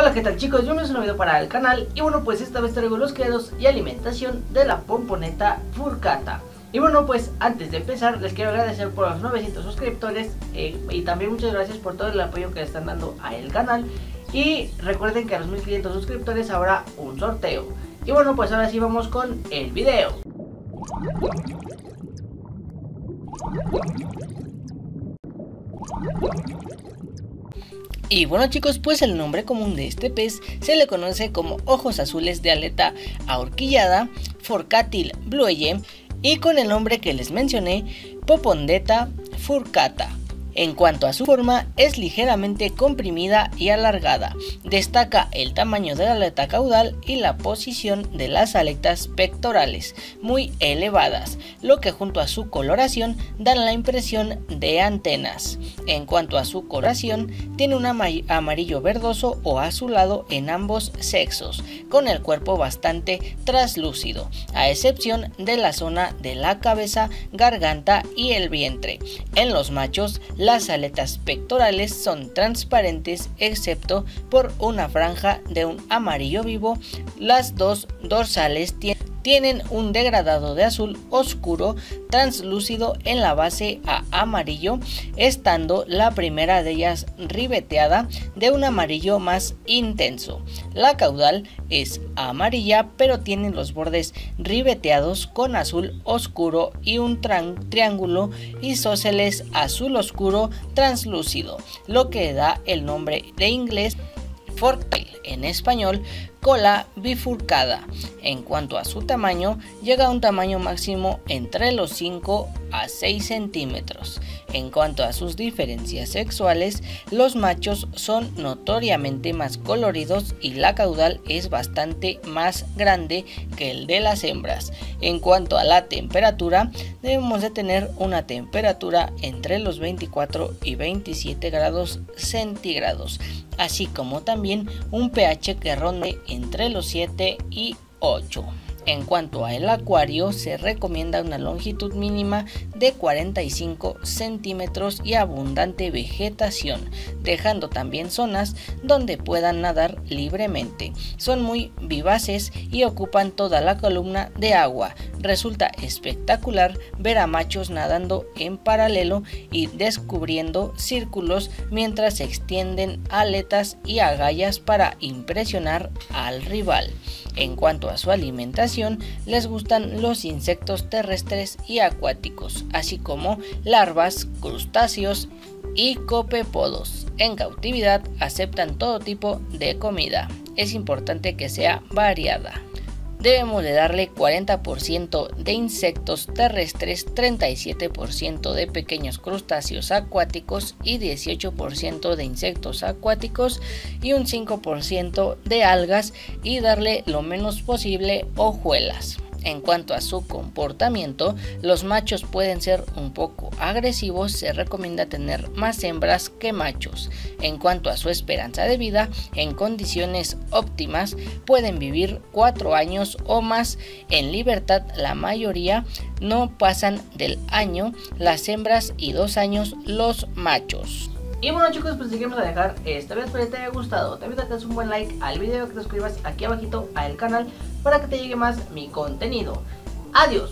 Hola qué tal chicos, yo me un video para el canal. Y bueno pues esta vez traigo los quedos y alimentación de la pomponeta furcata. Y bueno pues antes de empezar les quiero agradecer por los 900 suscriptores eh, y también muchas gracias por todo el apoyo que están dando a el canal. Y recuerden que a los 1500 suscriptores habrá un sorteo. Y bueno pues ahora sí vamos con el video y bueno chicos, pues el nombre común de este pez se le conoce como ojos azules de aleta ahorquillada, Forcatil blueye y con el nombre que les mencioné, Popondeta furcata. En cuanto a su forma, es ligeramente comprimida y alargada. Destaca el tamaño de la aleta caudal y la posición de las aletas pectorales, muy elevadas, lo que junto a su coloración dan la impresión de antenas. En cuanto a su coloración, tiene un amarillo verdoso o azulado en ambos sexos, con el cuerpo bastante traslúcido, a excepción de la zona de la cabeza, garganta y el vientre. En los machos, las aletas pectorales son transparentes excepto por una franja de un amarillo vivo. Las dos dorsales tienen tienen un degradado de azul oscuro translúcido en la base a amarillo, estando la primera de ellas ribeteada de un amarillo más intenso. La caudal es amarilla pero tiene los bordes ribeteados con azul oscuro y un triángulo isósceles azul oscuro translúcido, lo que da el nombre de inglés forktail en español cola bifurcada. En cuanto a su tamaño, llega a un tamaño máximo entre los 5 a 6 centímetros. En cuanto a sus diferencias sexuales, los machos son notoriamente más coloridos y la caudal es bastante más grande que el de las hembras. En cuanto a la temperatura, debemos de tener una temperatura entre los 24 y 27 grados centígrados, así como también un pH que ronde entre los 7 y 8. En cuanto al acuario, se recomienda una longitud mínima de 45 centímetros y abundante vegetación, dejando también zonas donde puedan nadar libremente. Son muy vivaces y ocupan toda la columna de agua. Resulta espectacular ver a machos nadando en paralelo y descubriendo círculos mientras se extienden aletas y agallas para impresionar al rival. En cuanto a su alimentación, les gustan los insectos terrestres y acuáticos, así como larvas, crustáceos y copepodos. En cautividad aceptan todo tipo de comida. Es importante que sea variada debemos de darle 40% de insectos terrestres, 37% de pequeños crustáceos acuáticos y 18% de insectos acuáticos y un 5% de algas y darle lo menos posible hojuelas. En cuanto a su comportamiento, los machos pueden ser un poco agresivos, se recomienda tener más hembras que machos. En cuanto a su esperanza de vida, en condiciones óptimas pueden vivir 4 años o más en libertad, la mayoría no pasan del año las hembras y 2 años los machos. Y bueno chicos, pues seguimos a dejar esta vez espero que te haya gustado. Te invito a que des un buen like al video, que te suscribas aquí abajito al canal para que te llegue más mi contenido. Adiós.